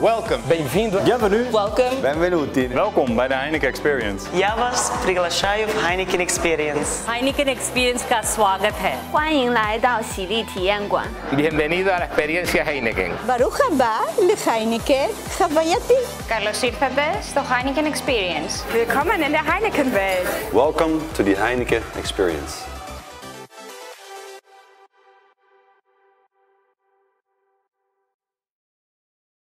welcome. Bem-vindo. Bienvenue. Welcome. Benvenuti. Welkom bij de Heineken Experience. Я вас приглашаю в Heineken Experience. Heineken Experience का स्वागत है 欢迎来到喜力体验馆。Bienvenido a la experiencia Heineken. Baruch haba Heineken Havayati. Carlos ήρθατε στο Heineken Experience. Willkommen in der Heineken Welt Welcome to the Heineken Experience.